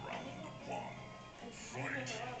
Round one. Fight.